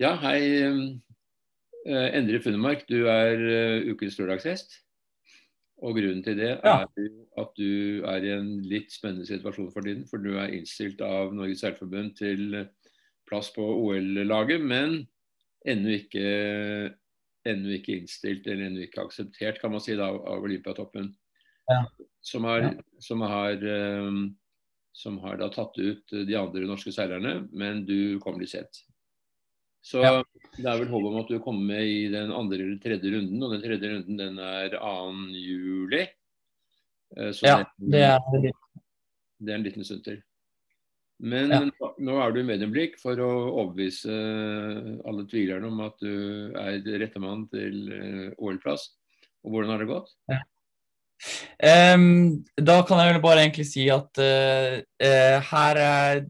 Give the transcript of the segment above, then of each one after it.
Ja, hei. eh, Endre Funnemark, du er eh, ukens lørdagshest. Og grunnen til det Ja. er at du er i en litt spennende situasjon for tiden. For du er innstilt av Norges Seilforbund til plass på OL-laget, men ennå ikke, ennå ikke innstilt eller ennå ikke akseptert, kan man si, da, av Olympiatoppen. Ja. Som har, som har, eh, som har da tatt ut de andre norske seilerne, men du kom litt sent. Så Ja. det er vel håp om at du kommer med i den andre eller tredje runden, og den tredje runden den er 2. juli. Eh, Så Ja, det, er det er en liten stund til. Men Ja. nå- er du i medieblikk for å overbevise alle tvilerne om at du er rette mann til eh, OL-plass. Og hvordan har det gått? Em, da kan jeg vel bare egentlig si at uh, uh, her, er,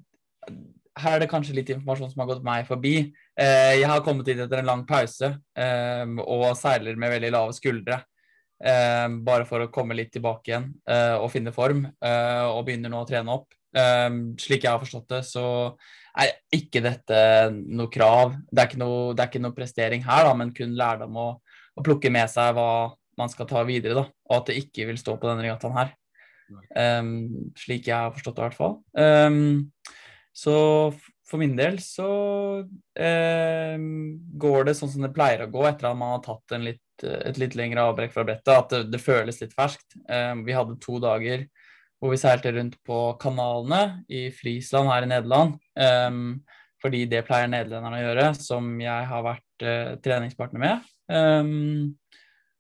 her er det kanskje litt informasjon som har gått meg forbi. Eh, jeg har kommet hit etter en lang pause og seiler med veldig lave skuldre. bare for å komme litt tilbake igjen og finne form, og begynner nå å trene opp. Slik jeg har forstått det, så er ikke dette noe krav. Det er ikke noe, det er ikke noe prestering her, da, men kun lærdom å, å plukke med seg hva man skal ta videre, da, og at det ikke vil stå på denne regattaen her. Um, slik jeg har forstått det, i hvert fall. Um, så for min del så um, går det sånn som det pleier å gå etter at man har tatt litt, et litt lengre avbrekk fra brettet, at det, det føles litt ferskt. Vi hadde to dager hvor vi seilte rundt på kanalene i Frisland her i Nederland. Fordi det pleier nederlenderne å gjøre, som jeg har vært eh, treningspartner med. Um,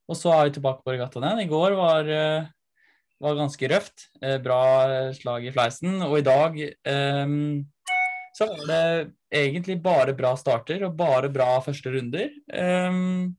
og så er vi tilbake på regattaen igjen. I går var, eh, var ganske røft. Eh, bra slag i fleisen. Og i dag um, så var det egentlig bare bra starter og bare bra første runder. Um,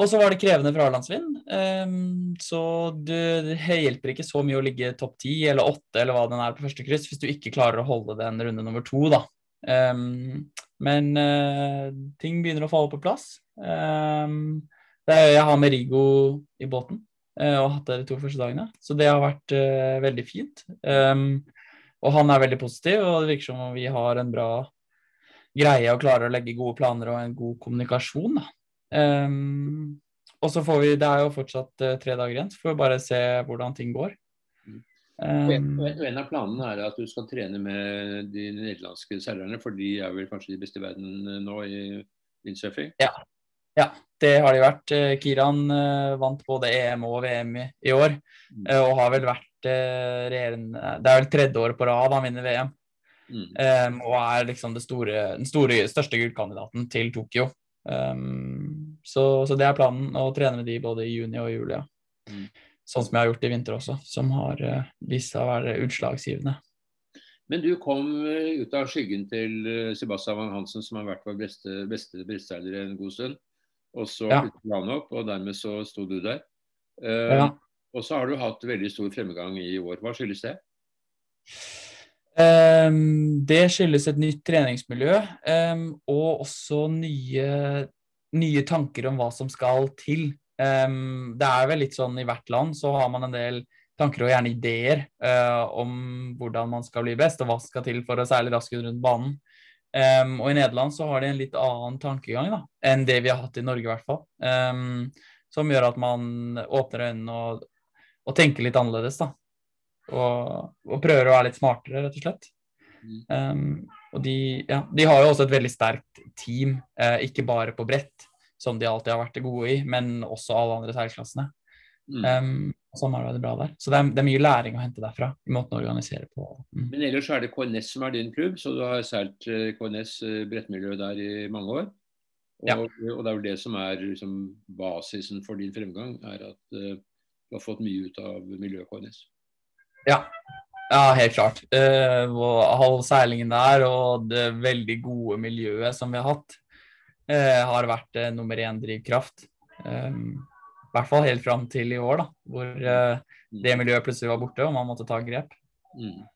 og så var det krevende fralandsvind. Um, så det, det hjelper ikke så mye å ligge topp ti eller åtte eller hva den er på første kryss, hvis du ikke klarer å holde den runde nummer to, da. Um, men uh, ting begynner å falle på plass. Um, det er, jeg har med Rigo i båten eh, og har hatt det de to første dagene, så det har vært uh, veldig fint. Um, og han er veldig positiv, og det virker som om vi har en bra greie og klarer å legge gode planer og en god kommunikasjon. Um, og så får vi, Det er jo fortsatt uh, tre dager igjen, så får vi bare se hvordan ting går. Um, og en av planene er at du skal trene med de nederlandske seilerne, for de er vel kanskje de beste i verden nå i windsurfing? Ja, det har de vært. Eh, Kiran eh, vant både EM og VM i, i år, Mm. eh, og har vel vært Det er vel tredje året på rad han vinner VM, Mm. Um, og er liksom det store, den store, største gullkandidaten til Tokyo. Um, så, så det er planen, å trene med de både i juni og juli. Ja. Mm. Sånn som jeg har gjort i vinter også, som har vist seg å være utslagsgivende. Men du kom ut av skyggen til Sebastian Van Hansen, som har vært vår beste, beste en god stund. Og så Ja. flyttet han opp, og dermed så sto du der. Eh, Ja. Og så har du hatt veldig stor fremgang i år. Hva skyldes det? Um, det skyldes et nytt treningsmiljø um, og også nye, nye tanker om hva som skal til. Um, det er vel litt sånn i hvert land så har man en del tanker og gjerne ideer uh, om hvordan man skal bli best, og hva skal til for å seile raskt rundt banen. Ehm, og i Nederland så har de en litt annen tankegang da, enn det vi har hatt i Norge, i hvert fall. Um, som gjør at man åpner øynene og, og tenker litt annerledes, da. Og, og prøver å være litt smartere, rett og slett. Um, og de, ja, de har jo også et veldig sterkt team, uh, ikke bare på brett, som de alltid har vært gode i, men også alle andre seilklassene. Mm. Um, og samarbeider bra der. Så det er, det er mye læring å hente derfra, i måten å organisere på. Mm. Men ellers så er det KNS som er din klubb, så du har seilt eh, KNS eh, brettmiljø der i mange år. Og, Ja. og det er vel det som er liksom, basisen for din fremgang, er at uh, du har fått mye ut av miljøet KNS. Ja. ja, helt klart. Uh, all seilingen der og det veldig gode miljøet som vi har hatt, uh, har vært uh, nummer én drivkraft. Um, I hvert fall helt fram til i år, da, hvor eh, det miljøet plutselig var borte og man måtte ta grep. Mm.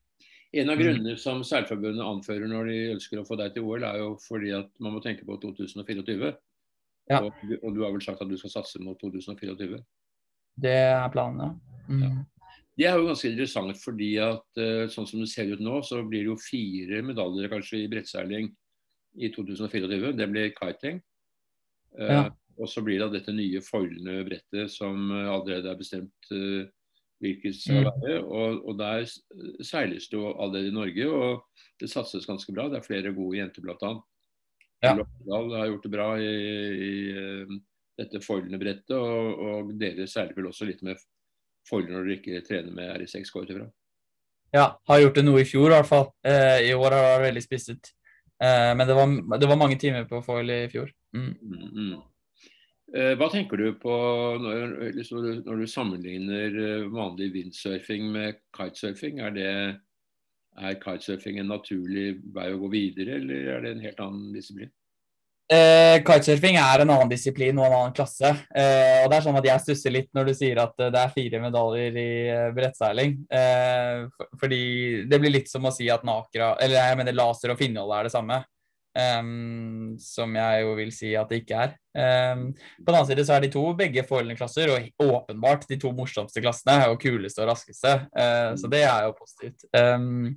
En av Mm. grunnene som Seilforbundet anfører når de ønsker å få deg til OL, er jo fordi at man må tenke på 2024. Ja. Og, og du har vel sagt at du skal satse mot 2024? Det er planen, ja. Mm. Det er jo ganske interessant fordi at sånn som det ser ut nå, så blir det jo fire medaljer kanskje i brettseiling i 2024. Det blir kiting. Ja. Og så blir det dette nye foilende brettet som allerede er bestemt hvilket skal mm. være. Og, og, der seiles det jo allerede i Norge, og det satses ganske bra. Det er flere gode jenter bl.a. Ja. Loppedal har gjort det bra i, i eh, dette foilende brettet, og, og, dere seiler vel også litt med foiler når dere ikke trener med RI6 går ut? Ja, har gjort det nå i fjor i hvert fall. Eh, I år har det vært veldig spisset. Eh, men det var, det var, mange timer på foil i fjor. Mm. Mm, mm. Eh, hva tenker du på når, liksom, når du sammenligner eh, vanlig windsurfing med kitesurfing? Er, det, er kitesurfing en naturlig vei å gå videre, eller er det en helt annen disiplin? Eh, kitesurfing er en annen disiplin og en annen klasse. Eh, og det er sånn at Jeg stusser litt når du sier at det er fire medaljer i brettseiling. Eh, for, fordi det blir litt som å si at Nakra, eller jeg mener laser og finnehold er det samme. Um, som jeg jo vil si at det ikke er. Um, på den annen side så er de to begge forholdende klasser, og åpenbart de to morsomste klassene og kuleste og raskeste. Uh, så det er jo positivt. Um,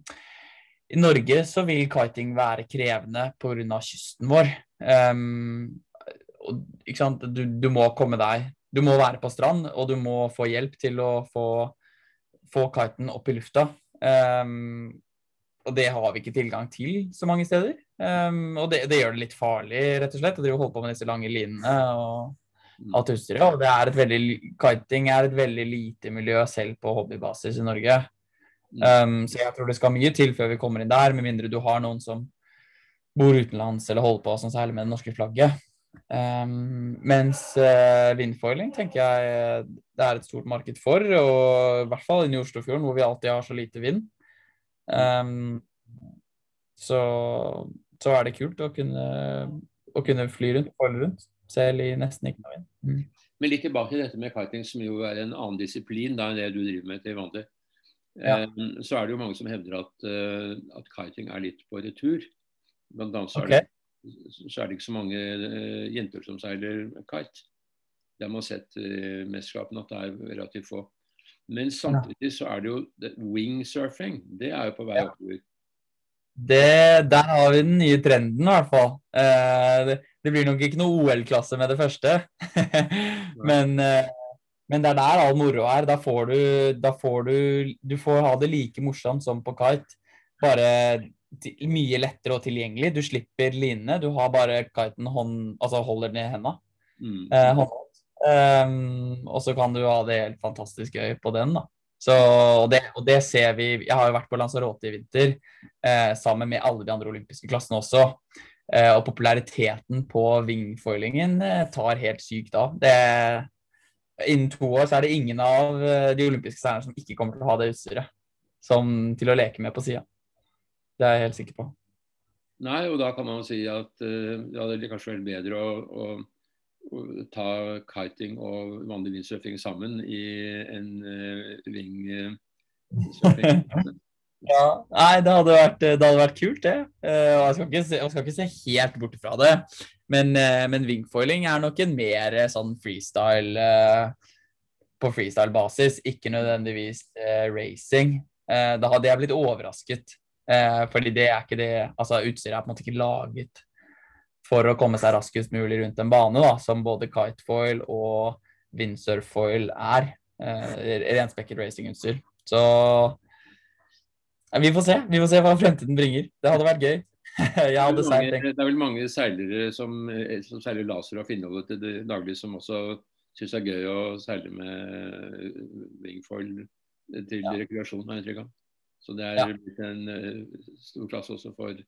I Norge så vil kiting være krevende pga. kysten vår. Og, du, du, må komme deg Du må være på strand, og du må få hjelp til å få, få kiten opp i lufta. Og det har vi ikke tilgang til så mange steder. Um, og det, det, gjør det litt farlig, rett og slett, å holde på med disse lange linene og alt utstyret. Og det er et veldig, kiting er et veldig lite miljø selv på hobbybasis i Norge. Um, så jeg tror det skal mye til før vi kommer inn der, med mindre du har noen som bor utenlands eller holder på sånn særlig med det norske flagget. Um, mens uh, vindfoiling tenker jeg det er et stort marked for, og i hvert fall inne i Oslofjorden hvor vi alltid har så lite vind. Um, så så er det kult å kunne, å kunne fly rundt, falle rundt, selv i nesten ikke noe vind. Mm. Men litt tilbake til dette med kiting, som jo er en annen disiplin da, enn det du driver med til vanlig. Ja. Um, så er det jo mange som hevder at, uh, at kiting er litt på retur. Blant annet så er, okay. det, så er det ikke så mange uh, jenter som seiler kite. Det har man sett i uh, mesterskapene at det er relativt få. Men samtidig så er det jo det, wingsurfing. Det er jo på vei ja. oppover. Det, der har vi den nye trenden, i hvert fall. Eh, det, det, blir nok ikke noe OL-klasse med det første. men, eh, men, det er der all moro er. Da får, du, da får du Du får ha det like morsomt som på kite, bare mye lettere og tilgjengelig. Du slipper linene. Du har bare kiten hånd, altså holder den i henda. Mm. Eh, um, og så kan du ha det helt fantastisk gøy på den, da. Så, og, det, og, det, ser vi Jeg har jo vært på Lanzarote i vinter eh, sammen med alle de andre olympiske klassene også. Eh, og populariteten på wingfoilingen eh, tar helt sykt av. Innen to år så er det ingen av eh, de olympiske seilerne som ikke kommer til å ha det utstyret som til å leke med på sida. Det er jeg helt sikker på. Nei, og da kan man jo si at uh, ja, det er kanskje vel bedre å, å ta kiting og vanlig windsurfing sammen i en uh, eh, wingsurfing. ja, nei, det hadde vært, det hadde vært kult, det. og jeg, skal ikke se, jeg skal ikke se helt bort fra det. Men, men wingfoiling er nok en mer sånn freestyle på freestyle-basis, ikke nødvendigvis racing. da hadde jeg blitt overrasket, fordi det er ikke det Altså, utstyret er på en måte ikke laget for å komme seg raskest mulig rundt en bane, da, som både kitefoil og windsurfoil er. Eh, renspekket racingutstyr. Så vi får se. Vi får se hva fremtiden bringer. Det hadde vært gøy. Hadde mange, det er vel mange seilere som, eh, som seiler laser og finneholdet til det daglige, som også syns det er gøy å seile med wingfoil til ja. rekreasjon, har jeg inntrykk av. Så det er ja. en uh, stor klasse også for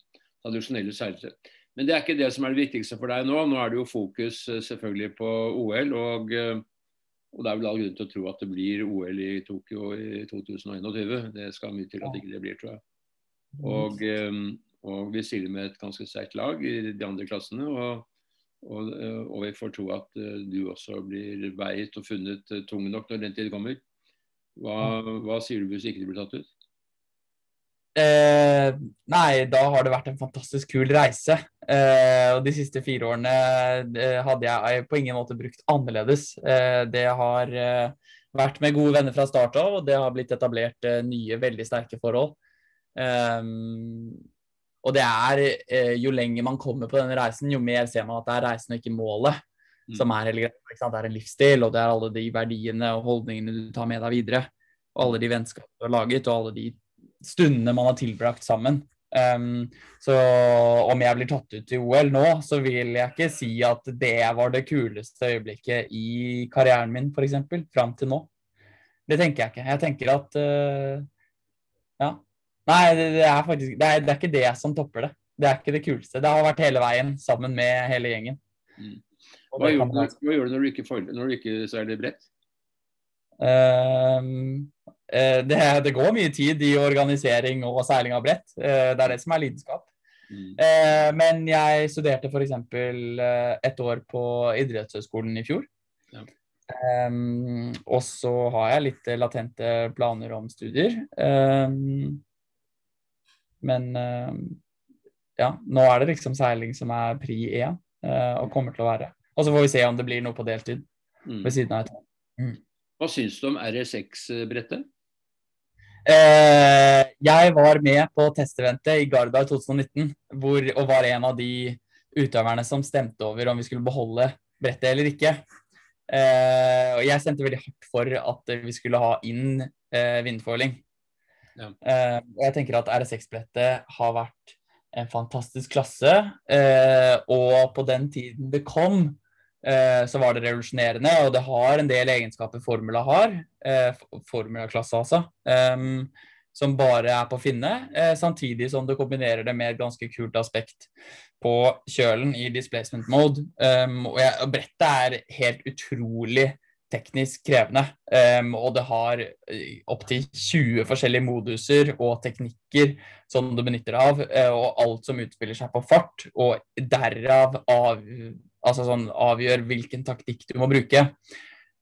tradisjonelle seilere. Men det er ikke det som er det viktigste for deg nå. Nå er det jo fokus eh, selvfølgelig på OL. Og, eh, og det er vel all grunn til å tro at det blir OL i Tokyo i 2021. Det skal mye til at ikke det blir, tror jeg. Og, eh, og vi stiller med et ganske sterkt lag i de andre klassene. Og, og, og, vi får tro at du også blir veiet og funnet tung nok når den tid kommer. Hva, hva sier du hvis ikke det blir tatt ut? Eh, nei, da har det vært en fantastisk kul reise. Eh, og de siste fire årene eh, hadde jeg på ingen måte brukt annerledes. Eh, det har, eh, vært med gode venner fra start av, og det har blitt etablert uh, nye, veldig sterke forhold. Og det er Jo lenger man kommer på denne reisen, jo mer ser man at det er reisen og ikke målet mm. som er hele greia. Det er en livsstil, og det er alle de verdiene og holdningene du tar med deg videre. Og alle de vennskapene du har laget, og alle de stundene man har tilbrakt sammen. Um, så om jeg blir tatt ut i OL nå, så vil jeg ikke si at det var det kuleste øyeblikket i karrieren min, f.eks. Fram til nå. Det tenker jeg ikke. Jeg tenker at uh, Ja. Nei, det, det er faktisk det er, det er, ikke det som topper det. Det er ikke det kuleste. Det har vært hele veien sammen med hele gjengen. Mm. Hva, gjør du, hva, gjør du, når du ikke, når du ikke seiler brett? Eh, det, det, går mye tid i organisering og seiling av brett. Eh, det er det som er lidenskap. Mm. Eh, men jeg studerte f.eks. et år på idrettshøyskolen i fjor. Ja. Um, og så har jeg litt latente planer om studier. Um, men um, ja, nå er det liksom seiling som er pri én, uh, og kommer til å være. Og så får vi se om det blir noe på deltid mm. ved siden av et mm. Hva syns du om RS6-brettet? Eh, jeg var med på testeventet i Garda i 2019 hvor, og var en av de utøverne som stemte over om vi skulle beholde brettet eller ikke. Eh, og jeg stemte veldig hardt for at vi skulle ha inn eh, vindfoiling. Ja. Eh, og jeg tenker at RS6-brettet har vært en fantastisk klasse. Eh, og på den tiden det kom, så var det revolusjonerende, og det har en del egenskaper Formula har. Eh, Formula-klasse, altså. Um, som bare er på å finne, eh, samtidig som du kombinerer det med et ganske kult aspekt på kjølen i displacement mode. Um, og, brettet er helt utrolig teknisk krevende. Um, og det har opptil 20 forskjellige moduser og teknikker som du benytter av, og alt som utspiller seg på fart, og derav av altså sånn avgjør hvilken taktikk du må bruke.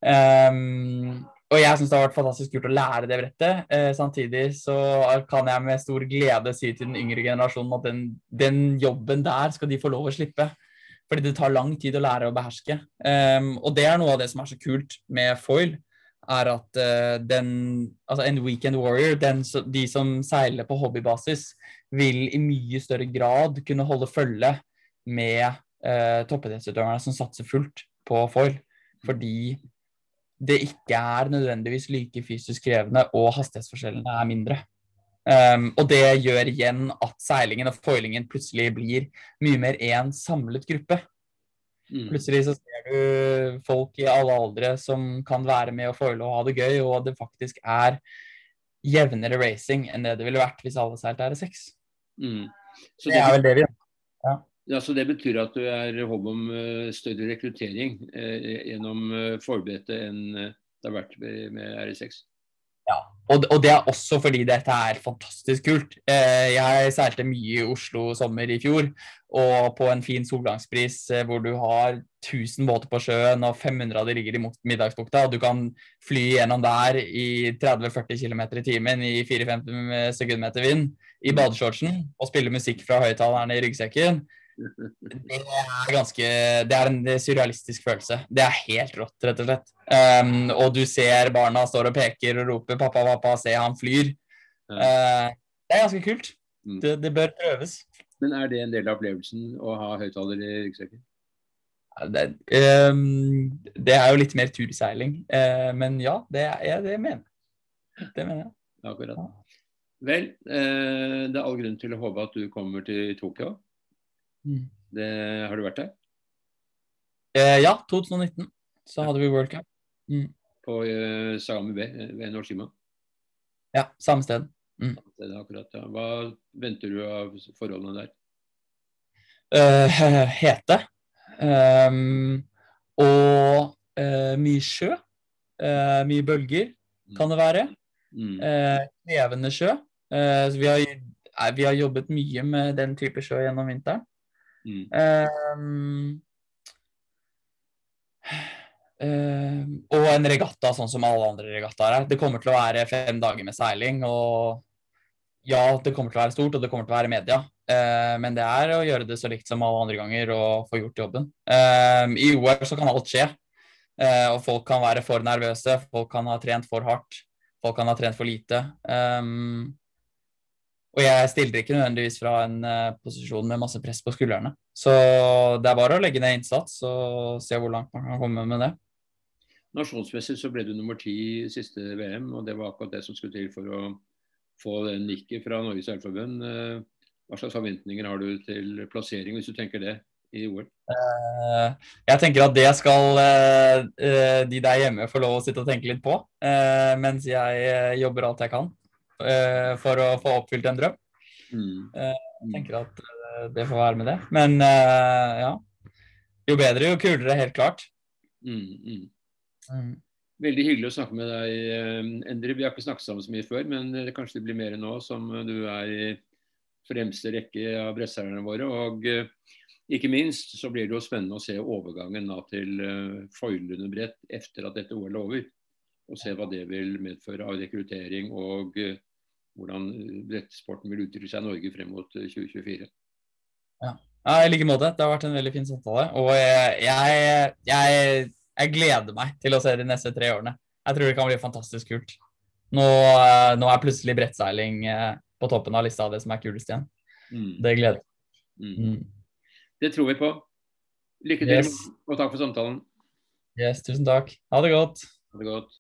Um, og jeg syns det har vært fantastisk kult å lære det brettet. Eh, samtidig så kan jeg med stor glede si til den yngre generasjonen at den, den, jobben der skal de få lov å slippe. Fordi det tar lang tid å lære å beherske. Um, og det er noe av det som er så kult med foil, er at uh, den Altså en weekend warrior, den, de som seiler på hobbybasis, vil i mye større grad kunne holde følge med eh, toppidrettsutøverne som satser fullt på foil. Fordi det ikke er nødvendigvis like fysisk krevende, og hastighetsforskjellene er mindre. Um, og det gjør igjen at seilingen og foilingen plutselig blir mye mer én samlet gruppe. Mm. Plutselig så ser du folk i alle aldre som kan være med å foile og ha det gøy, og det faktisk er jevnere racing enn det det ville vært hvis alle seilte R6. Mm. det, det er vel det vi gjør. Ja. Ja, så Det betyr at du er håp om uh, større rekruttering uh, gjennom forberedte enn det har vært med, med RS6? Ja, og, og, det er også fordi dette er fantastisk kult. jeg seilte mye i Oslo sommer i fjor, og på en fin solgangspris hvor du har 1000 båter på sjøen og 500 av de ligger i Middagsbukta, og du kan fly gjennom der i 30-40 km i timen i 4-5 sekundmeter vind i badeshortsen og spille musikk fra høyttalerne i ryggsekken det er ganske Det er en surrealistisk følelse. Det er helt rått, rett og slett. Um, og du ser barna står og peker og roper 'pappa, pappa, se han flyr'. Uh, det er ganske kult. Mm. Det, det, bør prøves. Men er det en del av opplevelsen å ha høyttaler i ryggsekken? Det, um, det, er jo litt mer turseiling. Uh, men ja, det, er, det mener jeg. Det mener jeg. Akkurat. Vel, uh, det er all grunn til å håpe at du kommer til Tokyo. Mm. Det, har du vært der? Eh, ja, 2019 så hadde vi World Cup. Mm. På uh, Sagami B ved Norshima? Ja, samme sted. Mm. sted akkurat, ja. Hva venter du av forholdene der? Uh, hete. Um, og uh, mye sjø. Uh, mye bølger, mm. kan det være. Mm. Levende sjø. vi, har, vi har jobbet mye med den type sjø gjennom vinteren. Mm. Um, um, og en regatta sånn som alle andre regattaer er. Det kommer til å være fem dager med seiling. Og ja, det kommer til å være stort, og det kommer til å være media. Uh, men det er å gjøre det så likt som alle andre ganger og få gjort jobben. Um, I OL så kan alt skje. Uh, og folk kan være for nervøse, folk kan ha trent for hardt, folk kan ha trent for lite. Um, og jeg stiller ikke nødvendigvis fra en uh, posisjon med masse press på skuldrene. Så det er bare å legge ned innsats og se hvor langt man kan komme med det. Nasjonsmessig så ble du nummer ti i siste VM, og det var akkurat det som skulle til for å få den nikket fra Norges Seilforbund. Uh, hva slags forventninger har du til plassering, hvis du tenker det, i OL? Uh, jeg tenker at det skal de der hjemme få lov å sitte og tenke litt på, mens jeg jobber alt jeg kan for å få oppfylt en drøm. Mm. Uh, jeg tenker at uh, det får være med det. Men ja. Jo bedre, jo kulere, helt klart. Mm, mm. mm. Veldig hyggelig å snakke med deg, Endre. Vi har ikke snakket sammen så mye før, men det kanskje det blir mer nå som du er i fremste rekke av bresserne våre. Og ikke minst så blir det jo spennende å se overgangen til foilende brett etter at dette OL er over. Og se hva det vil medføre av rekruttering og hvordan brettsporten vil utvikle seg i Norge frem mot 2024. Eh, ja. ja, I like måte. Det har vært en veldig fin samtale. Og jeg, jeg, jeg, jeg, gleder meg til å se de neste tre årene. Jeg tror det kan bli fantastisk kult. Nå, eh, nå er plutselig brettseiling eh, på toppen av lista av det som er kulest igjen. Mm. Det gleder mm. mm. Det tror vi på. Lykke til, yes. og takk for samtalen. Yes, tusen takk. Ha det godt. Ha det godt.